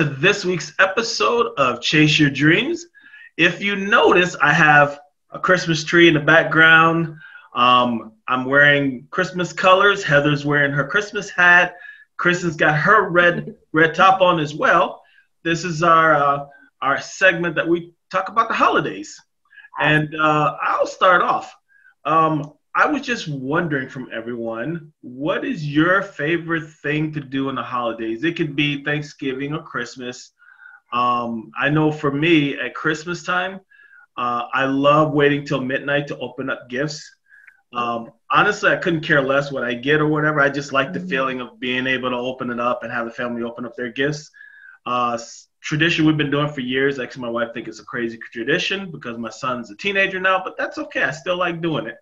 to this week's episode of Chase Your Dreams. If you notice, I have a Christmas tree in the background. Um, I'm wearing Christmas colors. Heather's wearing her Christmas hat. Kristen's got her red red top on as well. This is our uh, our segment that we talk about the holidays, and uh, I'll start off. Um, I was just wondering from everyone, what is your favorite thing to do in the holidays? It could be Thanksgiving or Christmas. Um, I know for me at Christmas time, uh, I love waiting till midnight to open up gifts. Um, honestly, I couldn't care less what I get or whatever. I just like the feeling of being able to open it up and have the family open up their gifts. Uh, tradition we've been doing for years. Actually, my wife think it's a crazy tradition because my son's a teenager now, but that's okay. I still like doing it.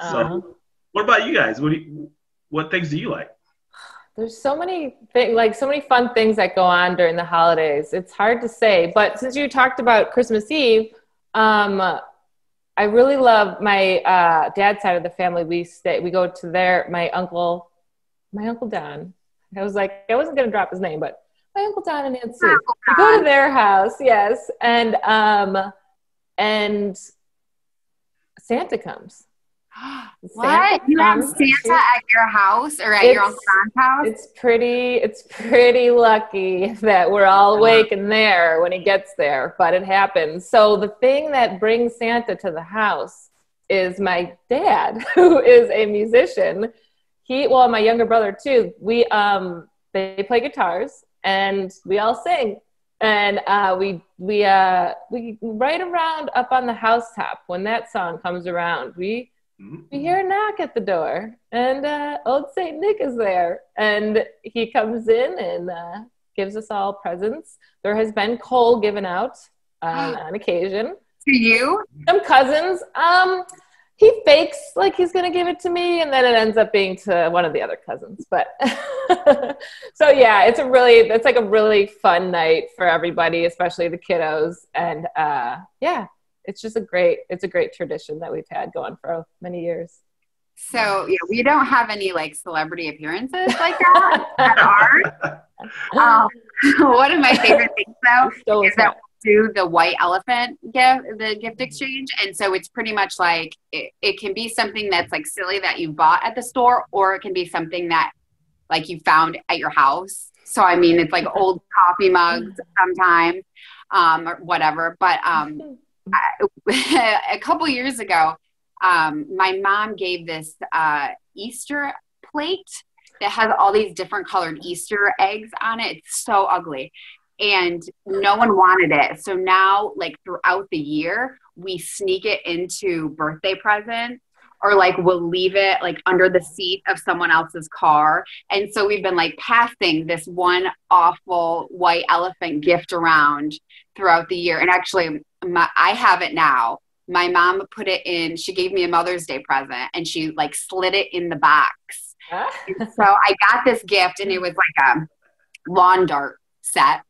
So, Uh-huh. what about you guys? What do you, what things do you like? There's so many things, like so many fun things that go on during the holidays. It's hard to say, but since you talked about Christmas Eve, um, I really love my uh, dad's side of the family. We stay, we go to their my uncle, my uncle Don. I was like, I wasn't gonna drop his name, but my uncle Don and Aunt Sue. We go to their house, yes, and um, and Santa comes. What? You have Santa at your house or at your It's- Uncle Don's house? It's pretty it's pretty lucky that we're all awake and there when he gets there, but it happens. So the thing that brings Santa to the house is my dad, who is a musician. He well, my younger brother too. We um they play guitars and we all sing. And uh, we we uh, we right around up on the housetop when that song comes around, we we hear a knock at the door, and uh, old Saint Nick is there, and he comes in and uh, gives us all presents. There has been coal given out um, on occasion. to you? Some cousins, um, he fakes like he's gonna give it to me, and then it ends up being to one of the other cousins. But so yeah, it's a really it's like a really fun night for everybody, especially the kiddos, and uh, yeah, it's just a great it's a great tradition that we've had going for many years. So yeah, we don't have any like celebrity appearances like that at ours. Um, one of my favorite things though So is that we do the white elephant gift, the gift exchange, and so it's pretty much like it, it can be something that's like silly that you bought at the store, or it can be something that like you found at your house. So I mean, it's like old coffee mugs sometimes, um, or whatever. But um, I, a couple years ago, um, my mom gave this uh, Easter plate that has all these different colored Easter eggs on it. It's so ugly. And no one wanted it. So now, like throughout the year, we sneak it into birthday presents or like we'll leave it like under the seat of someone else's car. And so we've been like passing this one awful white elephant gift around throughout the year. And actually, my, I have it now. My mom put it in, she gave me a Mother's Day present and she like slid it in the box. So I got this gift and it was like a lawn dart set.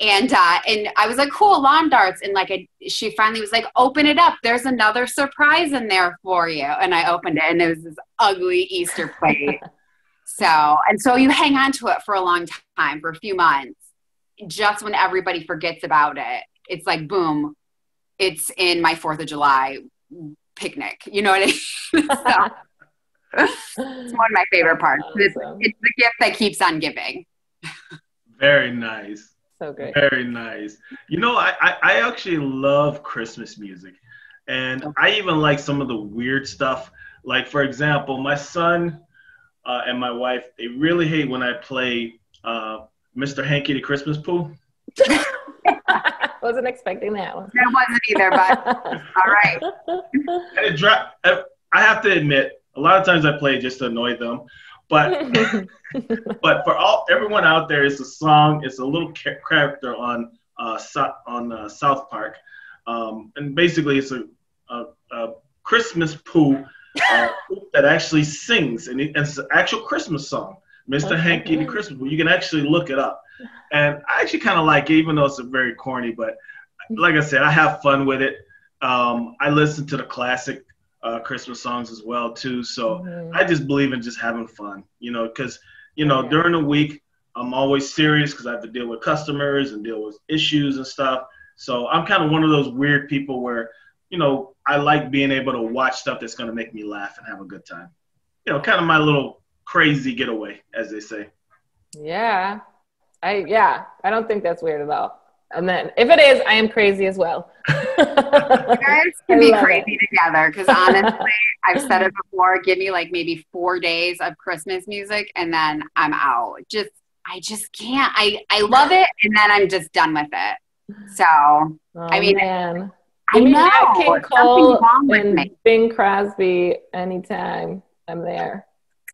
And uh, and I was like, cool, lawn darts. And like, a, she finally was like, open it up. There's another surprise in there for you. And I opened it, and it was this ugly Easter plate. so and so you hang on to it for a long time, for a few months. Just when everybody forgets about it, it's like boom, it's in my Fourth of July picnic. You know what I mean? so, it's one of my favorite parts. It's, Awesome. it's the gift that keeps on giving. Very nice. So good. Very nice. You know, I, I, I actually love Christmas music. And I even like some of the weird stuff. Like, for example, my son uh, and my wife, they really hate when I play uh, Mr. Hanky the Christmas Pooh. Wasn't expecting that one. That wasn't either, but all right. And it dri- I I have to admit, a lot of times I play just to annoy them. But but for all everyone out there, it's a song. It's a little character on uh, so- on uh, South Park, um, and basically it's a, a, a Christmas poo uh, that actually sings, and it's an actual Christmas song, Mr. Hanky the Christmas. Well, you can actually look it up, and I actually kind of like it, even though it's a very corny. But like I said, I have fun with it. Um, I listen to the classic uh, Christmas songs as well too. So mm-hmm. I just believe in just having fun, you know, because you know yeah. during the week I'm always serious because I have to deal with customers and deal with issues and stuff. So I'm kind of one of those weird people where, you know, I like being able to watch stuff that's going to make me laugh and have a good time. You know, kind of my little crazy getaway, as they say. Yeah. I yeah, I don't think that's weird at all. And then if it is, I am crazy as well. you guys can be crazy it. together because honestly, I've said it before. Give me like maybe four days of Christmas music, and then I'm out. Just I just can't. I I love it, and then I'm just done with it. So oh, I mean, man. I know Nat King Cole and Bing Crosby anytime. I'm there.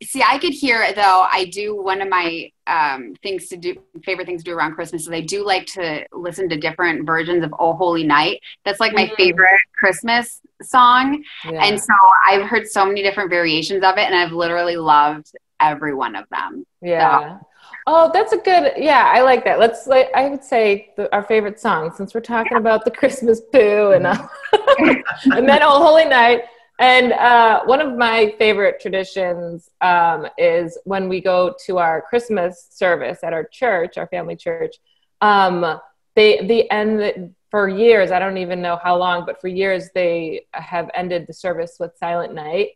See, I could hear it though. I do one of my um, things to do, favorite things to do around Christmas is I do like to listen to different versions of "Oh Holy Night." That's like my mm. favorite Christmas song, yeah. and so I've heard so many different variations of it, and I've literally loved every one of them. Yeah. So, Oh, that's a good. Yeah, I like that. Let's. Like, I would say the, our favorite song since we're talking about the Christmas poo and uh, and then Oh Holy Night. And uh, one of my favorite traditions um, is when we go to our Christmas service at our church, our family church. Um, they the end for years. I don't even know how long, but for years they have ended the service with Silent Night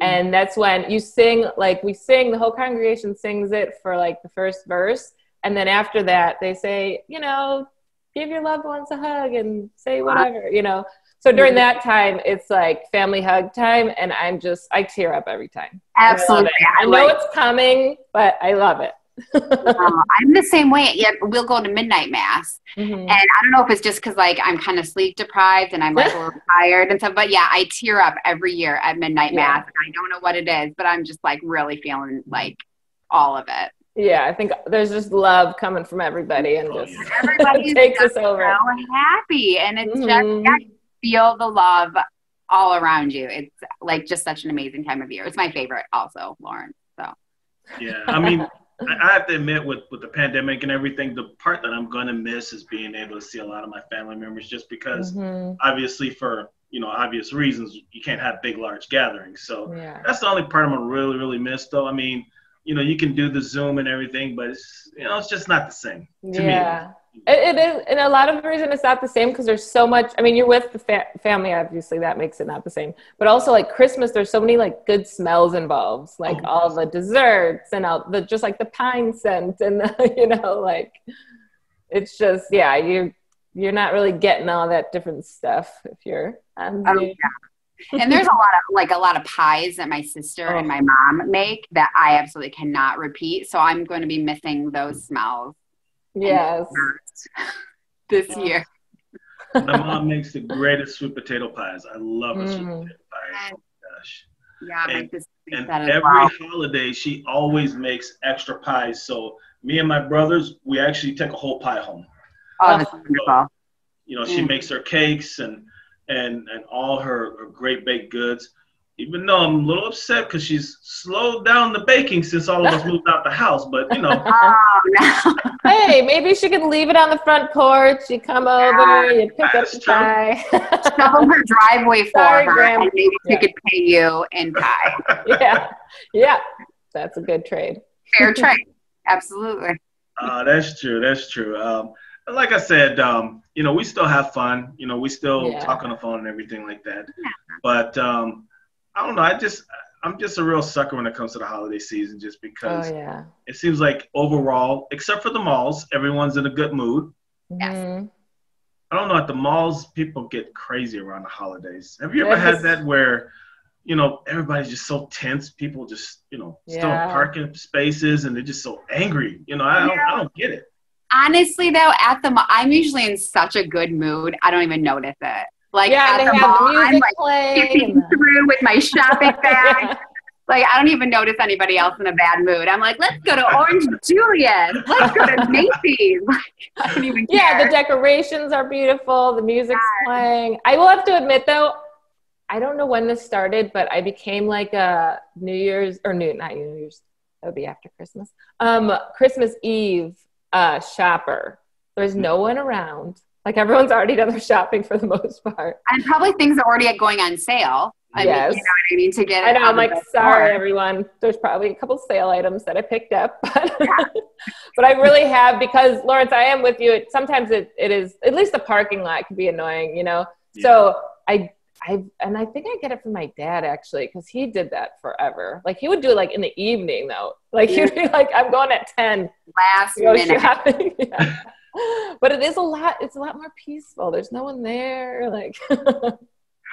and that's when you sing like we sing the whole congregation sings it for like the first verse and then after that they say you know give your loved ones a hug and say whatever you know so during that time it's like family hug time and i'm just i tear up every time absolutely i, I know it's coming but i love it uh, I'm the same way. Yeah, we'll go to midnight mass, mm-hmm. and I don't know if it's just because like I'm kind of sleep deprived and I'm like a little tired and stuff. But yeah, I tear up every year at midnight yeah. mass. I don't know what it is, but I'm just like really feeling like all of it. Yeah, I think there's just love coming from everybody, and just everybody takes us over. So happy, and it's mm-hmm. just yeah, feel the love all around you. It's like just such an amazing time of year. It's my favorite, also, Lauren. So. Yeah, I mean. I have to admit, with with the pandemic and everything, the part that I'm going to miss is being able to see a lot of my family members, just because, mm-hmm. obviously, for you know obvious reasons, you can't have big, large gatherings. So yeah. that's the only part I'm gonna really, really miss. Though, I mean, you know, you can do the Zoom and everything, but it's you know, it's just not the same to yeah. me. It, it is, and a lot of the reason it's not the same because there's so much. I mean, you're with the fa- family, obviously, that makes it not the same. But also, like Christmas, there's so many like good smells involved, like oh, all the desserts and all the just like the pine scent, and the, you know, like it's just yeah, you you're not really getting all that different stuff if you're. Um, oh, yeah. and there's a lot of like a lot of pies that my sister oh. and my mom make that I absolutely cannot repeat. So I'm going to be missing those smells. Yes. this year. My mom makes the greatest sweet potato pies. I love mm. sweet potato pies. Oh gosh. Yeah, and, and every well. holiday she always makes extra pies. So me and my brothers, we actually take a whole pie home. Oh, that's wonderful. You know, she mm. makes her cakes and and and all her, her great baked goods even though I'm a little upset because she's slowed down the baking since all of us moved out the house. But you know, oh, no. hey, maybe she could leave it on the front porch. You come over, you pick up the pie, shovel her driveway for Sorry, her, Grandma. and maybe yeah. she could pay you in pie. yeah, yeah, that's a good trade. Fair trade, absolutely. Uh, that's true. That's true. Um, like I said, um, you know, we still have fun. You know, we still yeah. talk on the phone and everything like that. Yeah. But um, I don't know. I just I'm just a real sucker when it comes to the holiday season, just because oh, yeah. it seems like overall, except for the malls, everyone's in a good mood. Mm-hmm. I don't know at the malls, people get crazy around the holidays. Have you ever had that where, you know, everybody's just so tense, people just you know yeah. still parking spaces and they're just so angry. You know, I don't, I don't get it. Honestly, though, at the I'm usually in such a good mood. I don't even notice it. Like yeah, they the have mall, music I'm like skipping through with my shopping bag. Like I don't even notice anybody else in a bad mood. I'm like, let's go to Orange Julius. Let's go to Macy's. I don't even Yeah, the decorations are beautiful. The music's playing. I will have to admit though, I don't know when this started, but I became like a New Year's or New not New Year's. That would be after Christmas. Um, Christmas Eve uh, shopper. There's no one around. Like everyone's already done their shopping for the most part. And probably things are already going on sale. I yes. mean, you know what I mean? To get I know, I'm like, sorry, store. everyone. There's probably a couple sale items that I picked up, but but I really have because Lawrence, I am with you. It, sometimes it, it is at least the parking lot can be annoying, you know. So I I and I think I get it from my dad actually because he did that forever. Like he would do it like in the evening though. Like he'd be like, I'm going at ten last to go minute. shopping. Yeah. But it is a lot. It's a lot more peaceful. There's no one there. Like.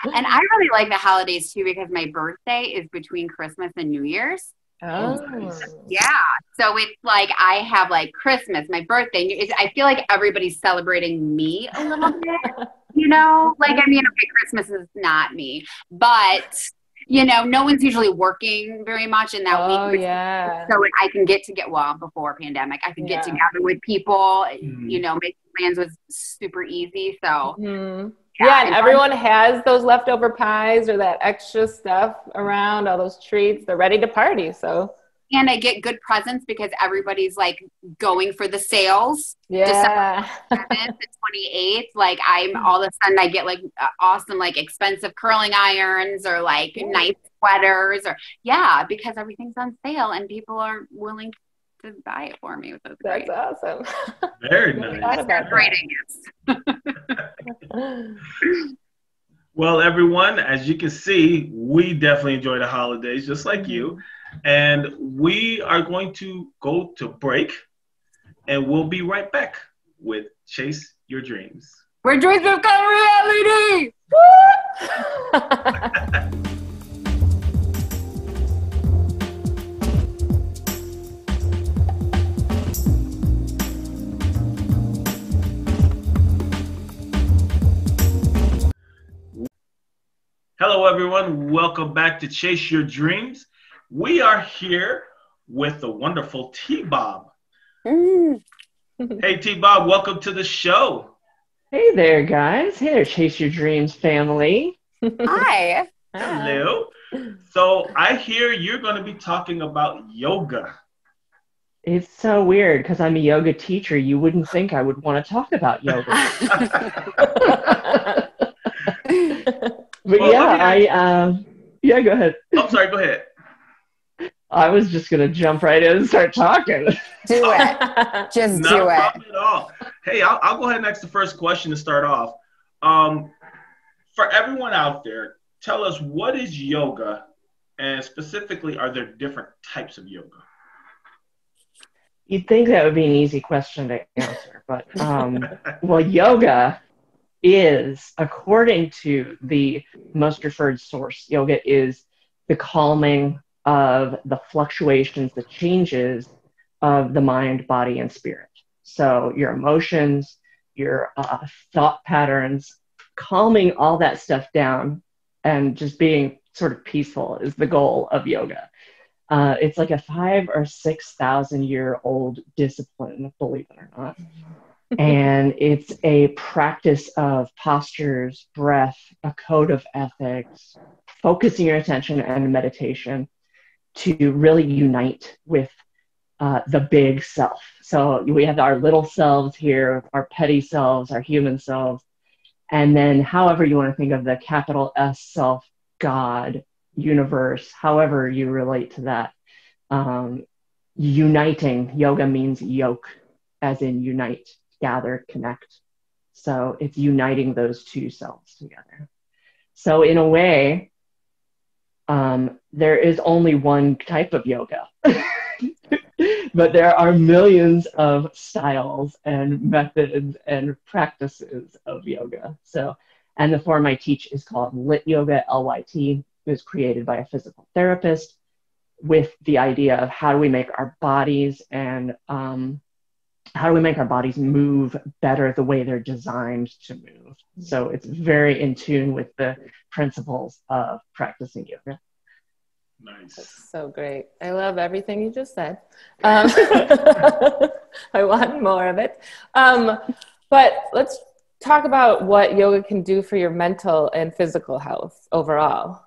And I really like the holidays too because my birthday is between Christmas and New Year's. Oh. Yeah. So it's like I have like Christmas, my birthday. It's, I feel like everybody's celebrating me a little bit. You know, like I mean, okay, Christmas is not me, but you know, no one's usually working very much in that oh week. yeah. So I can get to get well before pandemic. I can get together with people. Mhm. You know, making plans was super easy. So Mhm. Yeah, and and everyone has those leftover pies or that extra stuff around, all those treats. They're ready to party. So and I get good presents because everybody's like going for the sales. yeah, seventh to 28th like i'm all of a sudden i get like awesome like expensive curling irons or like Ooh. nice sweaters or yeah because everything's on sale and people are willing to buy it for me which is that's great awesome. Very nice. thought about great that. gifts Well, everyone, as you can see, we definitely enjoy the holidays just like you. Mm-hmm. And we are going to go to break and we'll be right back with Chase Your Dreams. where dreams become reality Hello, everyone. Welcome back to Chase Your Dreams. We are here with the wonderful T Bob. Hey, T Bob, welcome to the show. Hey there, guys. Hey there, Chase Your Dreams family. hi Hello. So, I hear you're going to be talking about yoga. It's so weird because I'm a yoga teacher. You wouldn't think I would want to talk about yoga. But Well, yeah, I me um yeah, go ahead. I'm sorry, go ahead. I was just gonna jump right in and start talking. do it just Not do a it problem at all. Hey, I'll, I'll go ahead and ask the first question to start off. Um, for everyone out there, tell us what is yoga, and specifically, are there different types of yoga? You'd think that would be an easy question to answer, but um well yoga is according to the most referred source yoga is the calming of the fluctuations the changes of the mind body and spirit. So your emotions your uh, thought patterns calming all that stuff down and just being sort of peaceful is the goal of yoga. Uh, it's like a five or six thousand year old discipline believe it or not. And it's a practice of postures, breath, a code of ethics, focusing your attention and meditation to really unite with uh, the big self. So we have our little selves here, our petty selves, our human selves, and then however you want to think of the capital S self, God, universe, however you relate to that. Um, uniting, yoga means yoke, as in unite gather, connect. So it's uniting those two selves together. So, in a way, um, there is only one type of yoga, but there are millions of styles and methods and practices of yoga. So, and the form I teach is called Lit Yoga, LYT. It was created by a physical therapist with the idea of how do we make our bodies and um, how do we make our bodies move better the way they're designed to move? So it's very in tune with the principles of practicing yoga. Nice. That's so great. I love everything you just said. Um, I want more of it. Um, but let's talk about what yoga can do for your mental and physical health overall.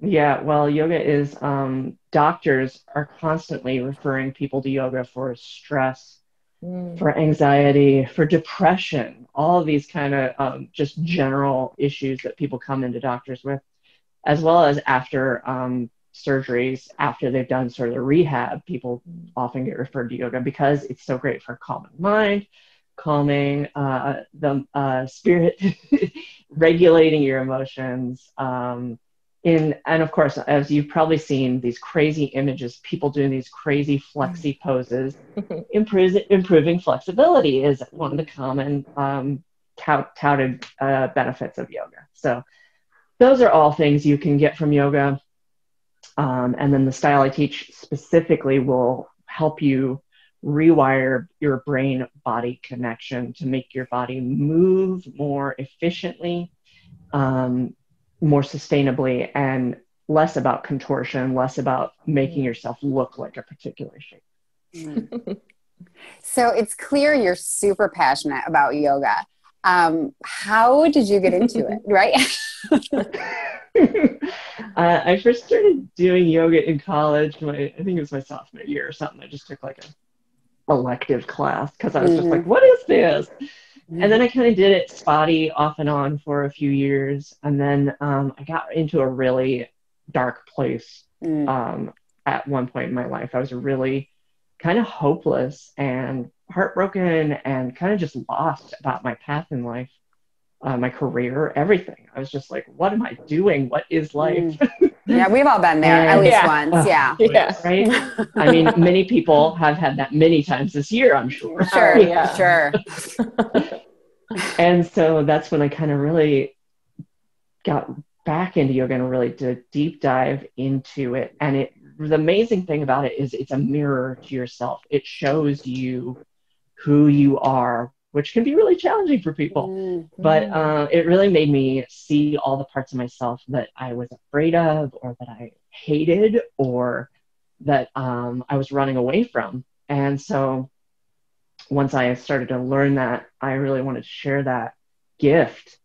Yeah, well, yoga is, um, doctors are constantly referring people to yoga for stress, mm. for anxiety, for depression, all of these kind of um, just general issues that people come into doctors with, as well as after um, surgeries, after they've done sort of the rehab, people often get referred to yoga because it's so great for calming mind, calming uh, the uh, spirit, regulating your emotions. Um, in, and of course, as you've probably seen, these crazy images, people doing these crazy flexi poses, improves, improving flexibility is one of the common um, tout, touted uh, benefits of yoga. So, those are all things you can get from yoga. Um, and then the style I teach specifically will help you rewire your brain body connection to make your body move more efficiently, um, more sustainably, and less about contortion, less about making yourself look like a particular shape. Mm. so it's clear you're super passionate about yoga. Um, how did you get into it, right? uh, I first started doing yoga in college. My, I think it was my sophomore year or something. I just took like a elective class because I was mm-hmm. just like, what is this? And then I kind of did it spotty off and on for a few years. And then um, I got into a really dark place mm. um, at one point in my life. I was really kind of hopeless and heartbroken and kind of just lost about my path in life, uh, my career, everything. I was just like, what am I doing? What is life? Mm. Yeah, we've all been there and, at least yeah. once. Yeah. yeah. Right. I mean, many people have had that many times this year, I'm sure. Sure. yeah. Sure. and so that's when I kind of really got back into yoga and really did a deep dive into it. And it the amazing thing about it is it's a mirror to yourself. It shows you who you are, which can be really challenging for people. Mm-hmm. But uh, it really made me see all the parts of myself that I was afraid of, or that I hated, or that um, I was running away from. And so once I started to learn that, I really wanted to share that gift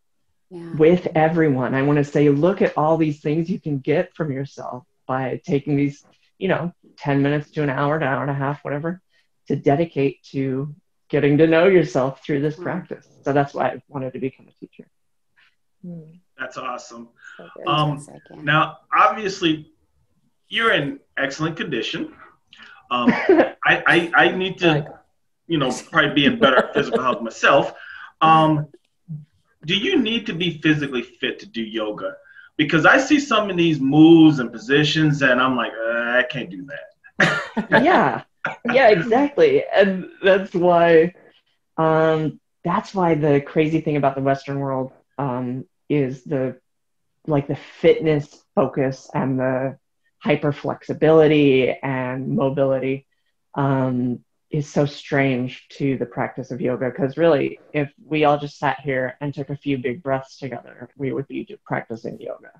yeah. with everyone. I want to say, look at all these things you can get from yourself by taking these, you know, 10 minutes to an hour, an hour and a half, whatever, to dedicate to getting to know yourself through this practice. So that's why I wanted to become a teacher. Hmm. That's awesome. Um, now, obviously, you're in excellent condition. Um, I, I, I, need to, you know, probably be in better physical health myself. Um, do you need to be physically fit to do yoga? Because I see some of these moves and positions, and I'm like, uh, I can't do that. yeah, yeah, exactly. And that's why um, that's why the crazy thing about the Western world um, is the like the fitness focus and the hyper flexibility and mobility um, is so strange to the practice of yoga because really if we all just sat here and took a few big breaths together we would be practicing yoga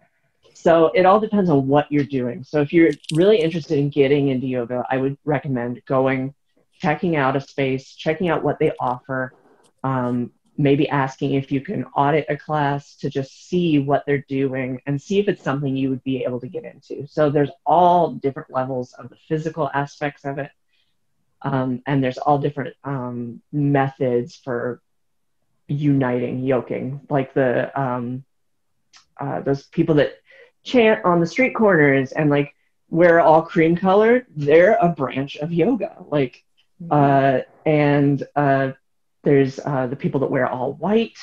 so it all depends on what you're doing. So if you're really interested in getting into yoga, I would recommend going, checking out a space, checking out what they offer, um, maybe asking if you can audit a class to just see what they're doing and see if it's something you would be able to get into. So there's all different levels of the physical aspects of it. Um, and there's all different um, methods for uniting yoking, like the um, uh, those people that chant on the street corners and like wear all cream colored, they're a branch of yoga. Like, mm-hmm. uh, and uh, there's uh, the people that wear all white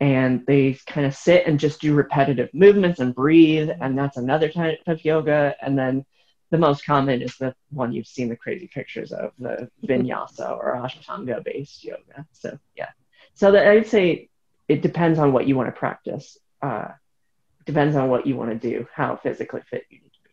and they kind of sit and just do repetitive movements and breathe, and that's another type of yoga. And then the most common is the one you've seen the crazy pictures of the vinyasa or ashtanga based yoga. So, yeah. So that I'd say it depends on what you want to practice. Uh, depends on what you want to do, how physically fit you need to be.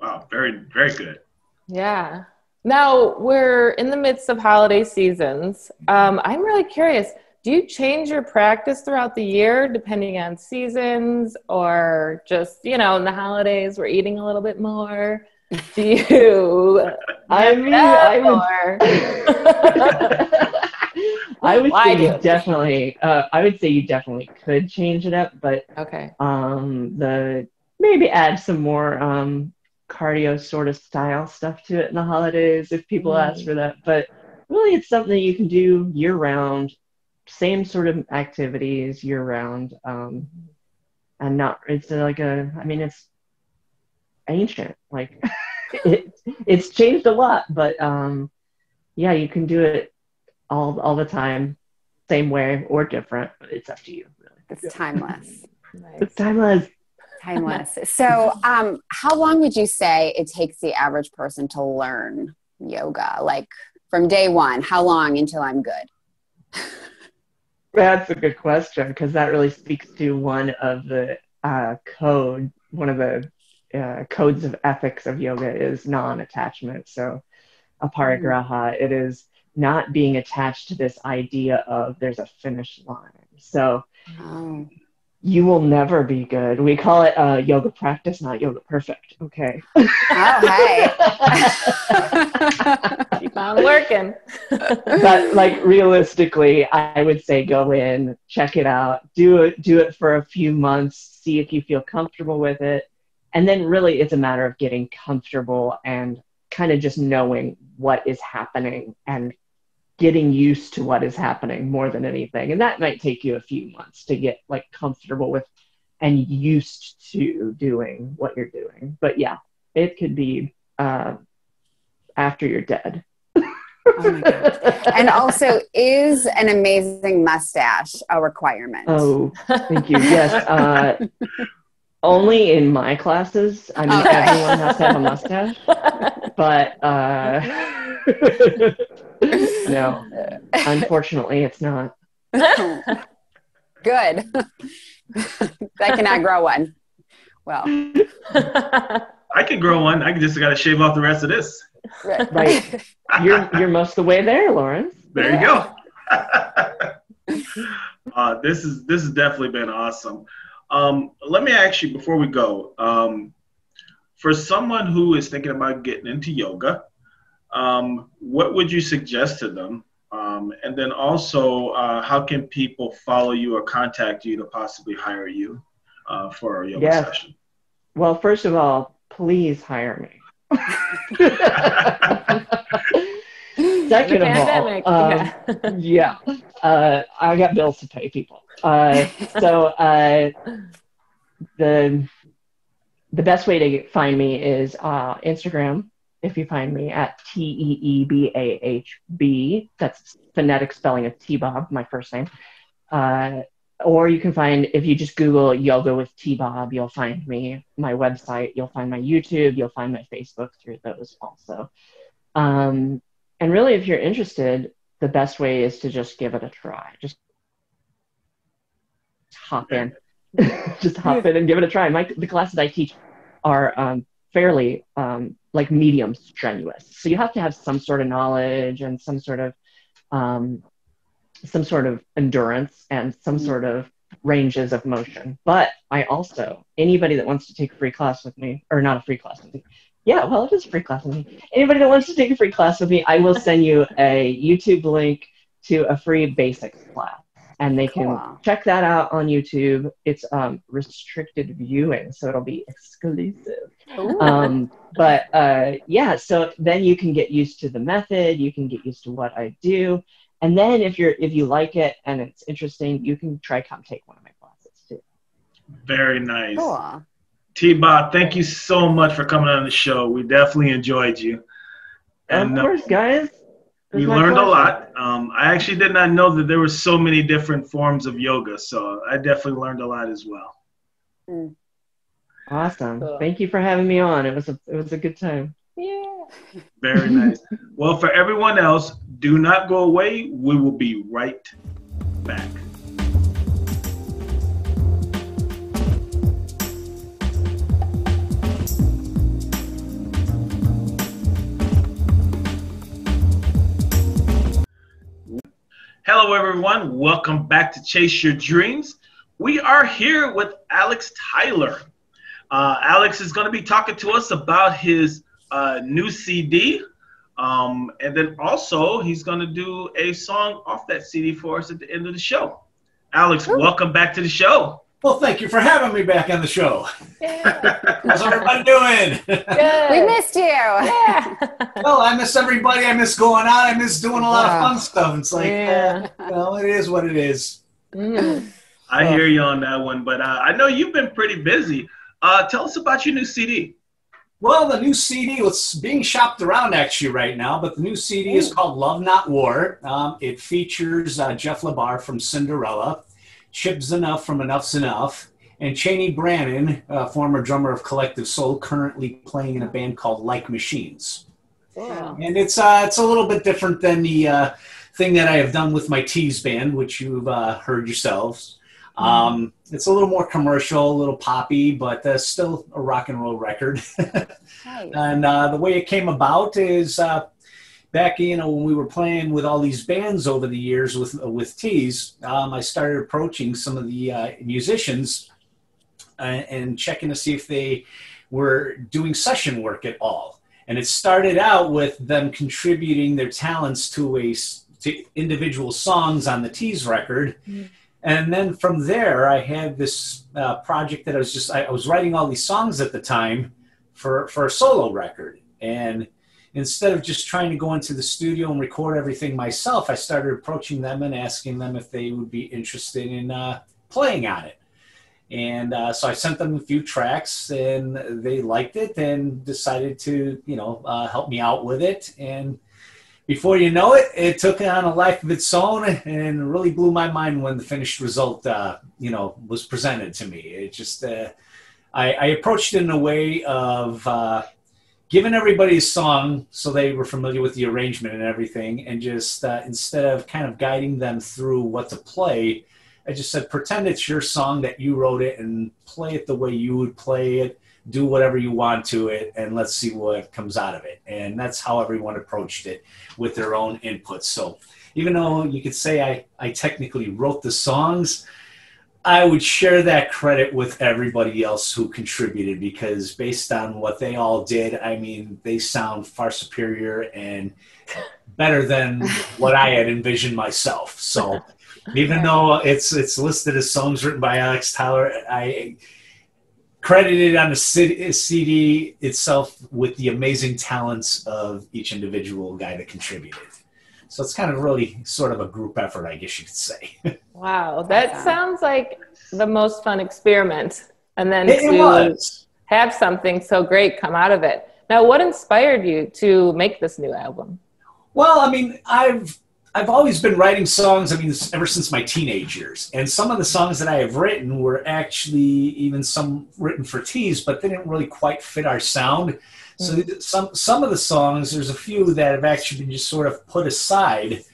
Wow, very, very good. Yeah. Now we're in the midst of holiday seasons. Um, I'm really curious. Do you change your practice throughout the year depending on seasons, or just you know in the holidays we're eating a little bit more? Do you? I mean, I would. I would say you definitely. Uh, I would say you definitely could change it up, but Okay. um, the maybe add some more um cardio sort of style stuff to it in the holidays if people Mm. ask for that. But really, it's something you can do year round. Same sort of activities year round. Um, and not it's like a. I mean, it's ancient. Like it, it's changed a lot, but um, yeah, you can do it all all the time, same way or different. But it's up to you. Really. It's timeless. Nice. It's timeless. Timeless. So, um, how long would you say it takes the average person to learn yoga? Like from day one, how long until I'm good? That's a good question because that really speaks to one of the uh, code, one of the uh, codes of ethics of yoga is non-attachment. So, aparigraha, it is not being attached to this idea of there's a finish line. So you will never be good. We call it uh, yoga practice, not yoga perfect. Okay. Oh, Keep on working. but like realistically, I would say go in, check it out, do it, do it for a few months, see if you feel comfortable with it, and then really it's a matter of getting comfortable and kind of just knowing what is happening and getting used to what is happening more than anything. And that might take you a few months to get like comfortable with and used to doing what you're doing. But yeah, it could be uh, after you're dead. Oh my God. and also, is an amazing mustache a requirement? Oh, thank you. Yes. Uh, only in my classes. I mean, Okay. everyone has to have a mustache, but uh, no, unfortunately, it's not. Good. I cannot grow one. Well, I can grow one. I just got to shave off the rest of this. Right. You're you're most of the way there, Lawrence. There you go. uh, this is this has definitely been awesome. Um, let me ask you before we go. Um, for someone who is thinking about getting into yoga, um, what would you suggest to them? Um, and then also, uh, how can people follow you or contact you to possibly hire you uh, for a yoga Yes. session? Well, first of all, please hire me. Second of all, um, yeah. yeah, uh, I got bills to pay people. Uh, so uh, the the best way to find me is uh, Instagram. If you find me at T E E B A H B, that's phonetic spelling of T Bob, my first name. Uh, or you can find if you just Google yoga with T Bob, you'll find me. My website, you'll find my YouTube, you'll find my Facebook through those also. Um, and really, if you're interested, the best way is to just give it a try. Just hop in, just hop in and give it a try. My the classes I teach are um, fairly um, like medium strenuous, so you have to have some sort of knowledge and some sort of um, some sort of endurance and some Mhm. sort of ranges of motion. But I also anybody that wants to take a free class with me, or not a free class with me. Yeah, well, it is a free class with me. Anybody that wants to take a free class with me, I will send you a YouTube link to a free basics class. And they can check that out on YouTube. It's um, restricted viewing, so it'll be exclusive. Ooh. Um, but uh, yeah, so then you can get used to the method. You can get used to what I do, and then if you're if you like it and it's interesting, you can try come take one of my classes too. Very nice. cool. T Bob, thank you so much for coming on the show. We definitely enjoyed you. And of uh, course, guys. It's we my learned a lot. Um, I actually did not know that there were so many different forms of yoga, so I definitely learned a lot as well. Awesome. Cool. Thank you for having me on. It was a it was a good time. Yeah. Very nice. Well, for everyone else, do not go away. We will be right back. Hello, everyone. Welcome back to Chase Your Dreams. We are here with Alex Tyler. Uh, Alex is going to be talking to us about his uh, new CD, Um, and then also, he's going to do a song off that CD for us at the end of the show. Alex, Ooh. welcome back to the show. Well, thank you for having me back on the show. Yeah. How's everybody doing? Good. We missed you. Yeah. well, I miss everybody. I miss going out. I miss doing a lot of fun stuff. It's like, yeah. uh, well, it is what it is. Mm. I hear you on that one, but uh, I know you've been pretty busy. Uh, tell us about your new CD. Well, the new CD, it's being shopped around actually right now, but the new CD Ooh. is called Love Not War. Um, it features uh, Jeff LaBar from Cinderella, Chip Z'Nuff from Enuff Z'Nuff, and Cheney Brannon, uh, former drummer of Collective Soul, currently playing in a band called Like Machines. Yeah. And it's uh, it's a little bit different than the uh, thing that I have done with my Tease band, which you've uh, heard yourselves. Mm-hmm. Um, it's a little more commercial, a little poppy, but uh, still a rock and roll record. And uh, the way it came about is uh, back, you know, when we were playing with all these bands over the years with with Tease, um, I started approaching some of the uh, musicians uh, and checking to see if they were doing session work at all. And it started out with them contributing their talents to a to individual songs on the Tease record. Mm-hmm and then from there, I had this uh, project that I was just, I, I, was writing all these songs at the time for, for a solo record. And instead of just trying to go into the studio and record everything myself, I started approaching them and asking them if they would be interested in uh, playing on it. And uh, so I sent them a few tracks and they liked it and decided to, you know, uh, help me out with it. And before you know it, it took on a life of its own and really blew my mind when the finished result, uh, you know, was presented to me. It just, uh, I, I, approached it in a way of uh, giving everybody a song so they were familiar with the arrangement and everything, and just uh, instead of kind of guiding them through what to play, I just said, pretend it's your song that you wrote it and play it the way you would play it do whatever you want to it and let's see what comes out of it and that's how everyone approached it with their own input. so even though you could say i, I technically wrote the songs i would share that credit with everybody else who contributed because based on what they all did i mean they sound far superior and better than what i had envisioned myself so even though it's it's listed as songs written by alex tyler i credited on the CD itself with the amazing talents of each individual guy that contributed. So it's kind of really sort of a group effort, I guess you could say. Wow, that sounds like the most fun experiment. And then it, to it have something so great come out of it. Now, what inspired you to make this new album? Well, I mean, I've I've always been writing songs, I mean, ever since my teenage years. And some of the songs that I have written were actually even some written for Tease, but they didn't really quite fit our sound. So mm-hmm. some some of the songs, there's a few that have actually been just sort of put aside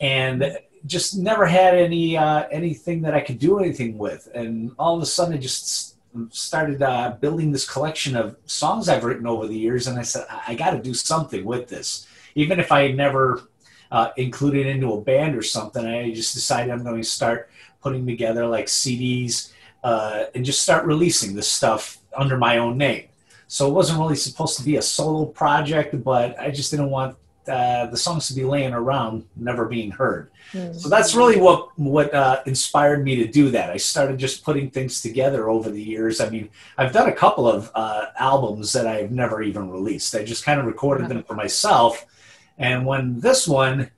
and just never had any uh, anything that I could do anything with. And all of a sudden, I just started uh, building this collection of songs I've written over the years. And I said, I, I got to do something with this, even if I never uh, include it into a band or something. I just decided I'm going to start putting together like CDs uh, and just start releasing this stuff under my own name. So it wasn't really supposed to be a solo project, but I just didn't want uh, the songs to be laying around, never being heard. Mm-hmm. So that's really what what uh, inspired me to do that. I started just putting things together over the years. I mean, I've done a couple of uh, albums that I've never even released. I just kind of recorded them for myself and when this one,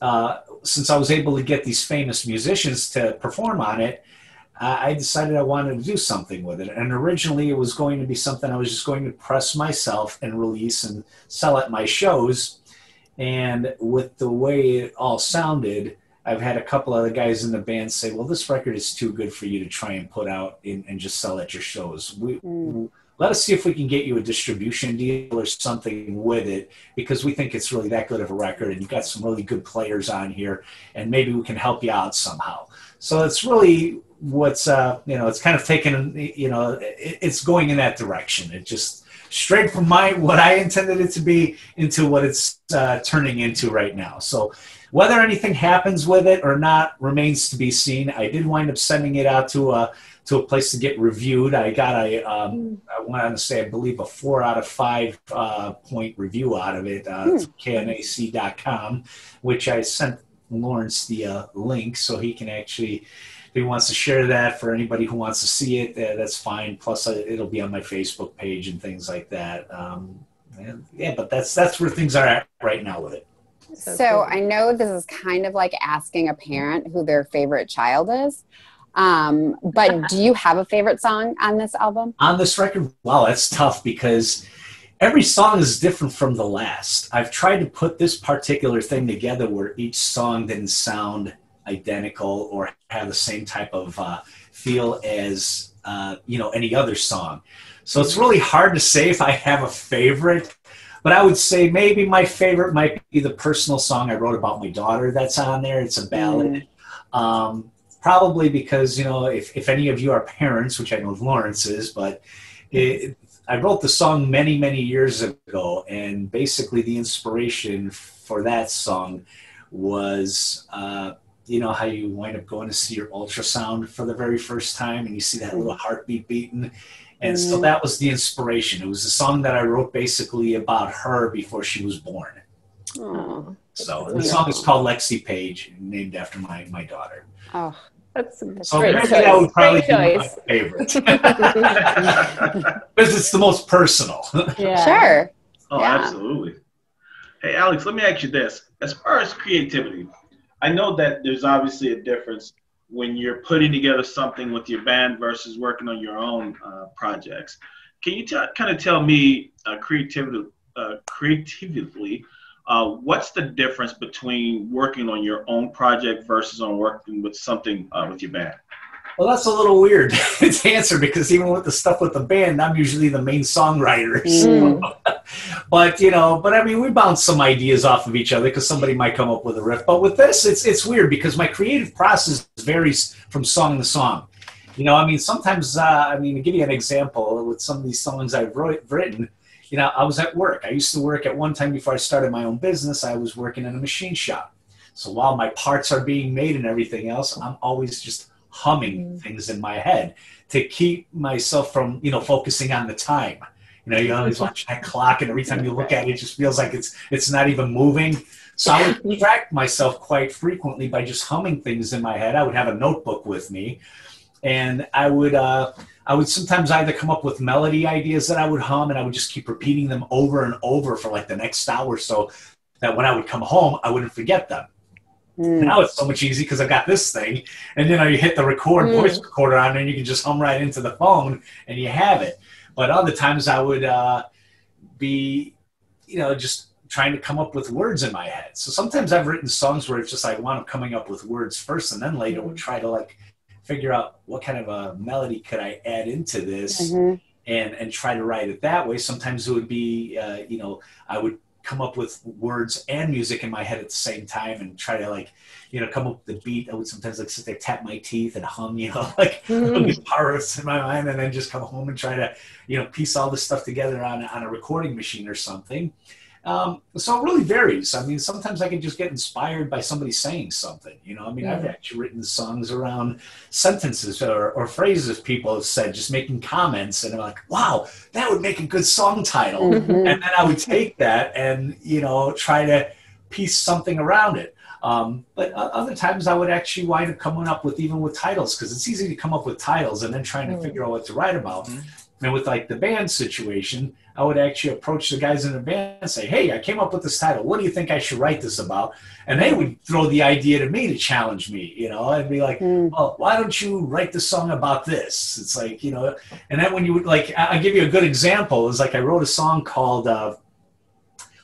uh, since I was able to get these famous musicians to perform on it, I decided I wanted to do something with it. And originally, it was going to be something I was just going to press myself and release and sell at my shows. And with the way it all sounded, I've had a couple other guys in the band say, "Well, this record is too good for you to try and put out in, and just sell at your shows. We, mm let us see if we can get you a distribution deal or something with it because we think it's really that good of a record and you've got some really good players on here and maybe we can help you out somehow. So it's really what's uh you know it's kind of taken you know it's going in that direction. It just straight from my what i intended it to be into what it's uh, turning into right now. So whether anything happens with it or not remains to be seen. I did wind up sending it out to a to a place to get reviewed. I got a, um, I want to say, I believe, a four out of five uh, point review out of it, uh, Hmm. knac.com, which I sent Lawrence the uh, link so he can actually, if he wants to share that for anybody who wants to see it, uh, that's fine. Plus, uh, it'll be on my Facebook page and things like that. Um, and, yeah, but that's that's where things are at right now with it. So So, cool. I know this is kind of like asking a parent who their favorite child is. Um, but do you have a favorite song on this album? on this record wow that's tough because every song is different from the last. I've tried to put this particular thing together where each song didn't sound identical or have the same type of uh, feel as uh, you know any other song. So it's really hard to say if i have a favorite but i would say maybe my favorite might be the personal song i wrote about my daughter that's on there. It's a ballad. Um, probably because you know if, if any of you are parents which i know lawrence is but it, i wrote the song many many years ago and basically the inspiration for that song was uh, you know how you wind up going to see your ultrasound for the very first time and you see that little heartbeat beating. And so Mhm. that was the inspiration. It was a song that i wrote basically about her before she was born. Oh, so the song is called lexi page named after my, my daughter. Oh. That's, that's so great maybe choice. that would probably Great be my choice. favorite because it's the most personal. Yeah. Sure. Oh, Yeah. absolutely. Hey, Alex, let me ask you this. As far as creativity, I know that there's obviously a difference when you're putting together something with your band versus working on your own uh, projects. Can you t- kind of tell me uh, creativity, uh, creatively, uh, what's the difference between working on your own project versus on working with something uh, with your band? Well, that's a little weird to answer because even with the stuff with the band, I'm usually the main songwriter. Mm. but you know, but I mean, we bounce some ideas off of each other because somebody might come up with a riff. But with this, it's it's weird because my creative process varies from song to song. You know, I mean, sometimes uh, I mean, to give you an example, with some of these songs I've wrote, written, you know, I was at work. I used to work at one time before I started my own business. I was working in a machine shop. So while my parts are being made and everything else, I'm always just humming things in my head to keep myself from, you know, focusing on the time. You know, you always watch that clock, and every time you look at it, it just feels like it's it's not even moving. So I would distract myself quite frequently by just humming things in my head. I would have a notebook with me, and I would uh, I would sometimes either come up with melody ideas that I would hum, and I would just keep repeating them over and over for like the next hour so, that when I would come home, I wouldn't forget them. Mm. Now it's so much easier because I've got this thing, and you know you hit the record Mm. voice recorder on, and you can just hum right into the phone, and you have it. But other times I would uh, be, you know, just trying to come up with words in my head. So sometimes I've written songs where it's just I want coming up with words first, and then later would try to like figure out what kind of a melody could I add into this Mhm. and and try to write it that way. Sometimes it would be, uh, you know, I would come up with words and music in my head at the same time and try to like, you know, come up with the beat. I would sometimes like sit there, tap my teeth, and hum, you know, like Mhm. guitarists in my mind, and then just come home and try to, you know, piece all this stuff together on on a recording machine or something. Um, so it really varies. I mean, sometimes I can just get inspired by somebody saying something. You know, I mean, I've actually written songs around sentences or, or phrases people have said, just making comments, and I'm like, wow, that would make a good song title. Mhm. And then I would take that and you know try to piece something around it. Um, but other times I would actually wind up coming up with even with titles because it's easy to come up with titles and then trying to Mm. figure out what to write about. Mhm. And with like the band situation, I would actually approach the guys in band and say, "Hey, I came up with this title. What do you think I should write this about?" And they would throw the idea to me to challenge me, you know, and be like, Mm. well, why don't you write the song about this? It's like, you know, and then when you would like, I- I'll give you a good example. Is like I wrote a song called uh,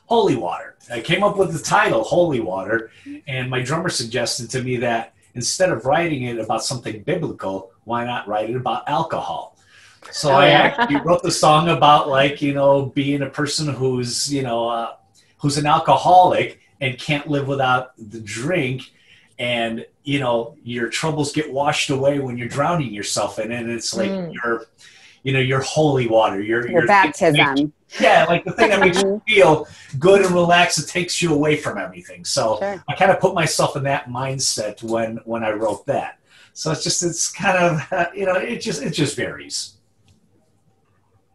Holy Water. I came up with the title Holy Water, and my drummer suggested to me that instead of writing it about something biblical, why not write it about alcohol? So Oh, I actually wrote the song about like you know being a person who's you know uh, who's an alcoholic and can't live without the drink and you know your troubles get washed away when you're drowning yourself in it and it's like Mm. your you know your holy water your Your baptism. yeah like the thing that makes you feel good and relaxed it takes you away from everything so Sure. i kind of put myself in that mindset when when i wrote that So it's just it's kind of uh, you know it just it just varies.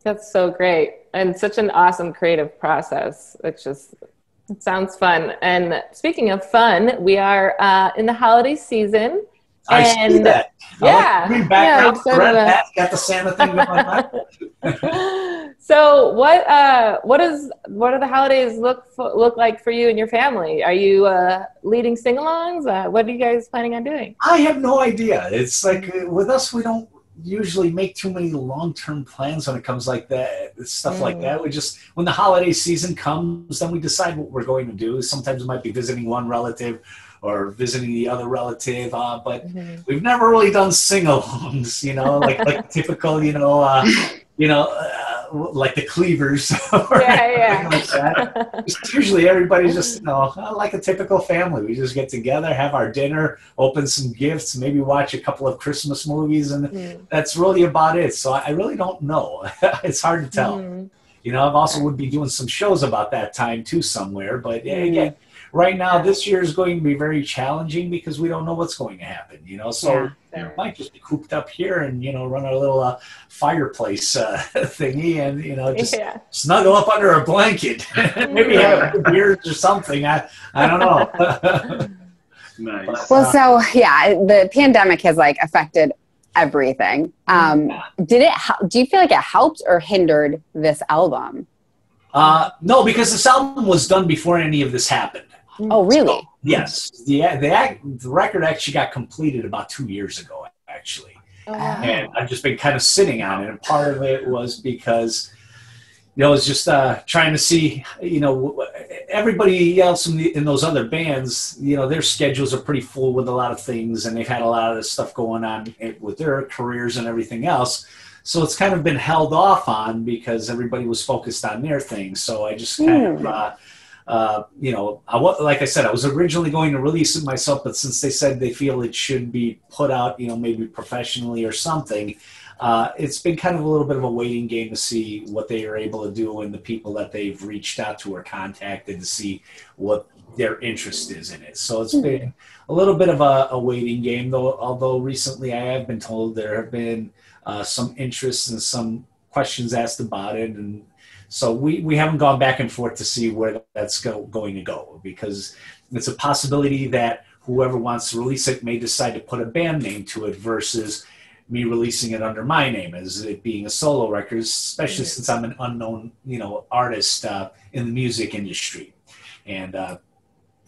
That's so great and such an awesome creative process. It's just it sounds fun. And speaking of fun, we are uh, in the holiday season. I and see that. I yeah, like green yeah, background. sort red of a- hat, got the Santa thing going on. so what uh what is what do the holidays look fo- look like for you and your family are you uh leading sing-alongs uh, what are you guys planning on doing I have no idea. It's like uh, with us, we don't usually make too many long-term plans when it comes like that, stuff like Mm. that. We just when the holiday season comes, then we decide what we're going to do. Sometimes it might be visiting one relative or visiting the other relative, uh, but we've never really done sing-alongs. You know, like like typical, you know, uh, you know, like the Cleavers. or Yeah, yeah. like that. Usually everybody's just you know like a typical family we just get together have our dinner open some gifts maybe watch a couple of christmas movies and Mm. that's really about it so i really don't know it's hard to tell Mm. you know i've also would be doing some shows about that time too somewhere but yeah, Mm. again right now this year is going to be very challenging because we don't know what's going to happen you know so Yeah, we might just be cooped up here and you know run our little uh, fireplace uh, thingy and you know just yeah snuggle up under a blanket. Maybe have a few beers or something. I, I don't know. Nice. Well, so yeah, the pandemic has like affected everything. Um, did it? hel- Do you feel like it helped or hindered this album? uh, no, because this album was done before any of this happened. Oh, really? Yes, the the, act, the record actually got completed about two years ago, actually, Oh, wow. and I've just been kind of sitting on it. And part of it was because. You know, I was just uh, trying to see, you know, everybody else in, the, in those other bands, you know, their schedules are pretty full with a lot of things, and they've had a lot of stuff going on with their careers and everything else. So it's kind of been held off on because everybody was focused on their things. So I just kind of, Hmm. uh, uh, you know, I, wa- like I said, I was originally going to release it myself, but since they said they feel it should be put out, you know, maybe professionally or something, uh, it's been kind of a little bit of a waiting game to see what they are able to do and the people that they've reached out to or contacted to see what their interest is in it. So it's been a little bit of a, a waiting game, though. Although recently I have been told there have been uh, some interest and some questions asked about it, and so we, we haven't gone back and forth to see where that's go, going to go because it's a possibility that whoever wants to release it may decide to put a band name to it versus me releasing it under my name as it being a solo record, especially since I'm an unknown, you know, artist uh, in the music industry, and uh,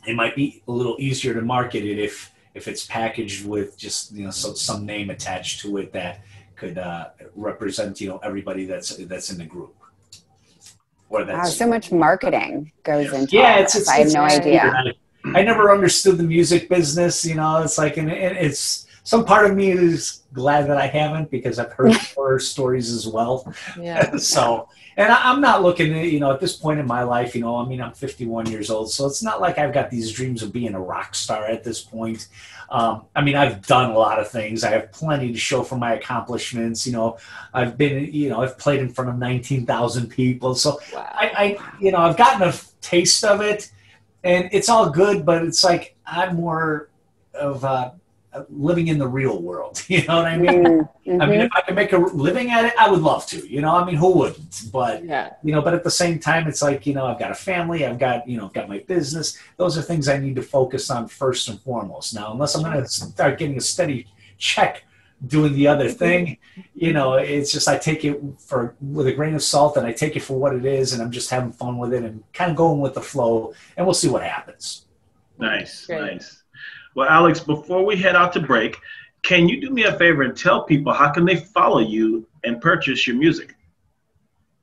it might be a little easier to market it if if it's packaged with just you know so, some name attached to it that could uh, represent you know everybody that's that's in the group. Or Wow, so much marketing goes into yeah, it's, it's I have it's no idea. I, I never understood the music business. You know, it's like, and, and it's some part of me is glad that I haven't because I've heard horror stories as well. yeah so, and I, I'm not looking at, you know, at this point in my life, you know, I mean, I'm 51 years old, so it's not like I've got these dreams of being a rock star at this point. Um, I mean, I've done a lot of things. I have plenty to show for my accomplishments. You know, I've been, you know, I've played in front of 19,000 people. So wow I, I, you know, I've gotten a taste of it, and it's all good. But it's like I'm more of uh, living in the real world. You know what I mean? Mm, I mean, mhm. if I could make a living at it, I would love to. You know, I mean, who wouldn't? But yeah you know, but at the same time, it's like you know, I've got a family, I've got you know, I've got my business. Those are things I need to focus on first and foremost. Now, unless I'm going to start getting a steady check doing the other thing, you know, it's just I take it for with a grain of salt, and I take it for what it is, and I'm just having fun with it and kind of going with the flow, and we'll see what happens. Nice, Great. nice. Well, Alex, before we head out to break, can you do me a favor and tell people how can they follow you and purchase your music?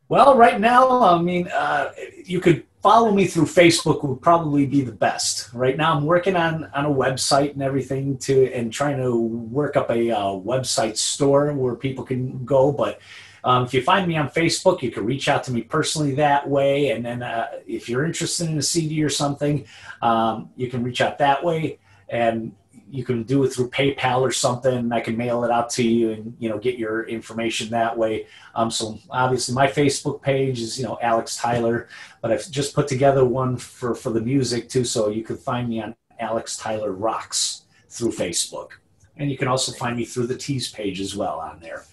Well, right now, I mean, uh, you could follow me through Facebook would probably be the best. Right now, I'm working on on a website and everything to and trying to work up a uh, website store where people can go. But um, if you find me on Facebook, you can reach out to me personally that way. And then uh, if you're interested in a CD or something, um, you can reach out that way. And you can do it through PayPal or something. I can mail it out to you and you know get your information that way. Um, so obviously my Facebook page is you know Alex Tyler, but I've just put together one for for the music too, so you could find me on Alex Tyler Rocks through Facebook. And you can also find me through the Tease page as well on there.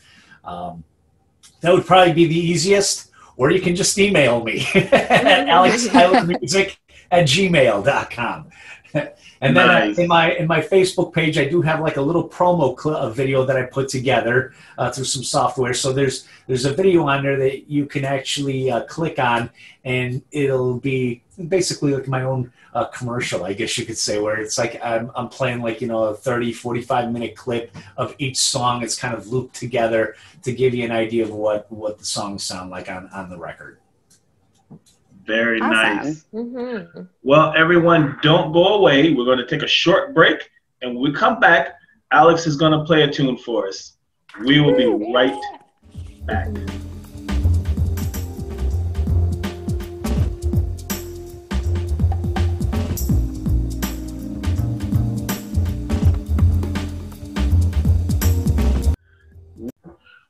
Um, that would probably be the easiest, or you can just email me at alextylermusic at gmail.com. And then Nice. in my in my Facebook page, I do have like a little promo cl- video that I put together uh, through some software. So there's there's a video on there that you can actually uh, click on, and it'll be basically like my own uh, commercial, I guess you could say, where it's like I'm, I'm playing like you know a 30, 45 minute clip of each song. It's kind of looped together to give you an idea of what what the songs sound like on on the record. Very Awesome. nice. Mhm. Well, everyone, don't go away. We're going to take a short break, and when we come back, Alex is going to play a tune for us. We will be right back.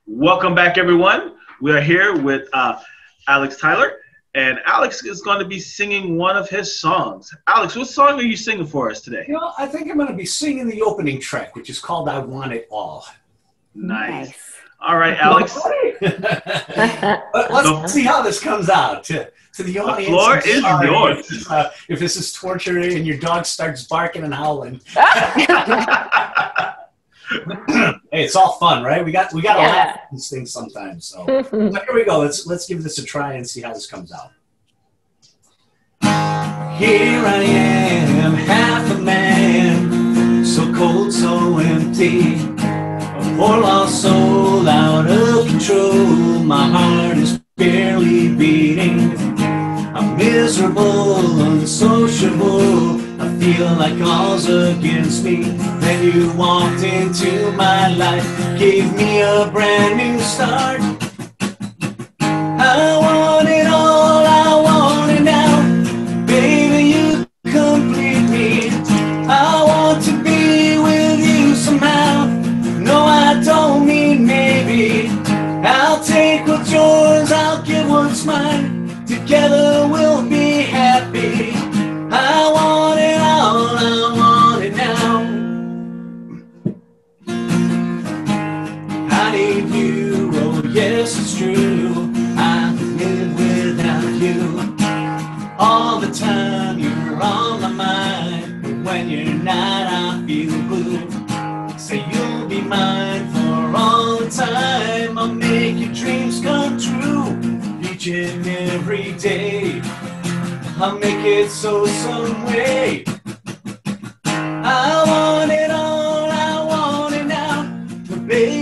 Welcome back, everyone. We are here with uh, Alex Tyler, and Alex is going to be singing one of his songs. Alex, what song are you singing for us today? You know, I think I'm going to be singing the opening track, which is called "I Want It All." Nice. All right, Alex. Let's see how this comes out to, to the audience. floor I'm is sorry yours. If, this, uh, if this is torture and your dog starts barking and howling, hey, it's all fun, right? We got we got to Yeah. laugh at these things sometimes. So but here we go. Let's let's give this a try and see how this comes out. Here I am, half a man, so cold, so empty. A poor lost soul out of control. My heart is barely beating. I'm miserable, unsociable. I feel like all's against me. Then you walked into my life, gave me a brand new start. I want when I feel blue. Say you'll be mine for all time. I'll make your dreams come true each and every day. I'll make it so some way. I want it all, I want it now. But baby,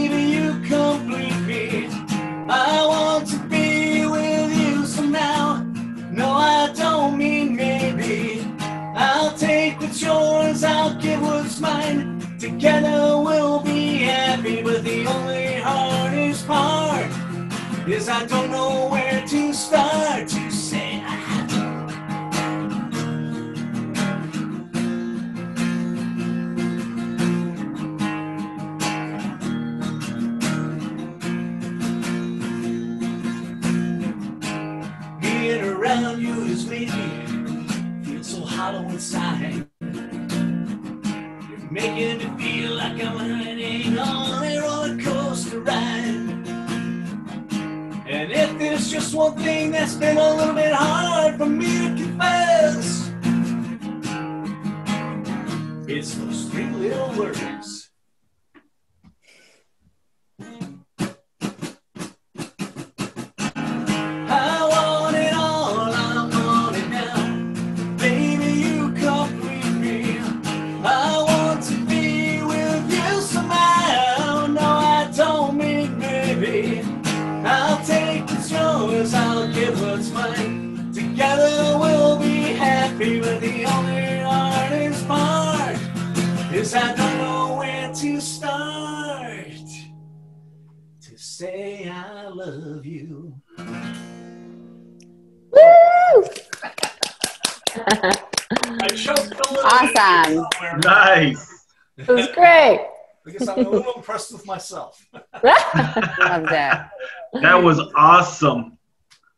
is I don't know to start to say I love you. Woo! I choked a little Awesome. bit. Nice. It was great. I guess I'm a little impressed with myself. Loved it. That was awesome.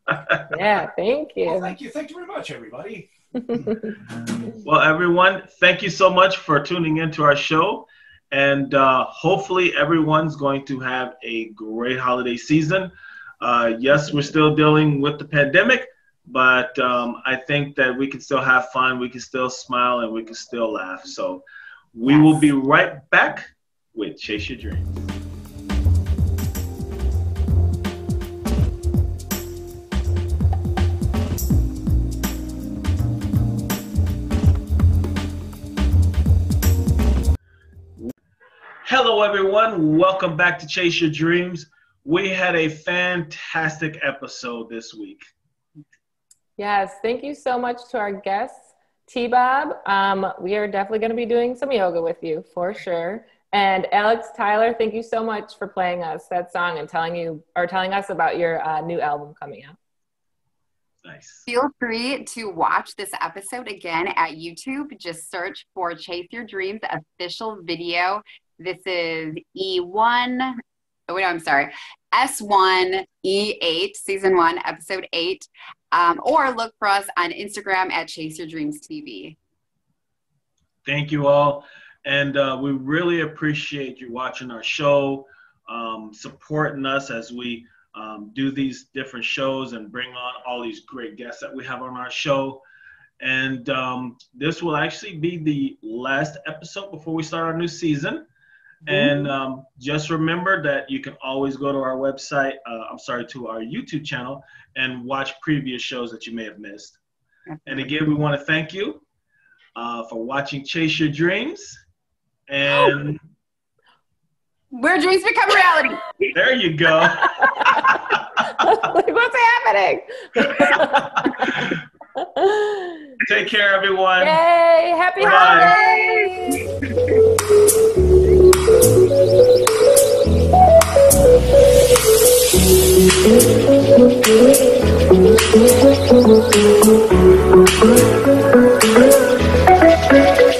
yeah, thank Well, you. thank you. Thank you very much, everybody. Well, everyone, thank you so much for tuning into our show. And uh, hopefully, everyone's going to have a great holiday season. Uh, yes, we're still dealing with the pandemic, but um, I think that we can still have fun, we can still smile, and we can still laugh. So we will be right back with Chase Your Dreams. Hello, everyone. Welcome back to Chase Your Dreams. We had a fantastic episode this week. Yes, thank you so much to our guests, T Bob. Um, we are definitely going to be doing some yoga with you for sure. And Alex Tyler, thank you so much for playing us that song and telling you or telling us about your uh, new album coming out. Nice. Feel free to watch this episode again at YouTube. Just search for Chase Your Dreams official video. This is E1. Oh, wait, I'm sorry. S1 E8, season one, episode eight. Um, or look for us on Instagram at Chase Your Dreams TV. Thank you all. And uh, we really appreciate you watching our show, um, supporting us as we um, do these different shows and bring on all these great guests that we have on our show. And um, this will actually be the last episode before we start our new season. And um, just remember that you can always go to our website, uh, I'm sorry, to our YouTube channel and watch previous shows that you may have missed. And again, we want to thank you uh, for watching Chase Your Dreams. And Where dreams become reality. there you go. like, what's happening? Take care, everyone. Yay! Happy Bye. holidays! Thank you.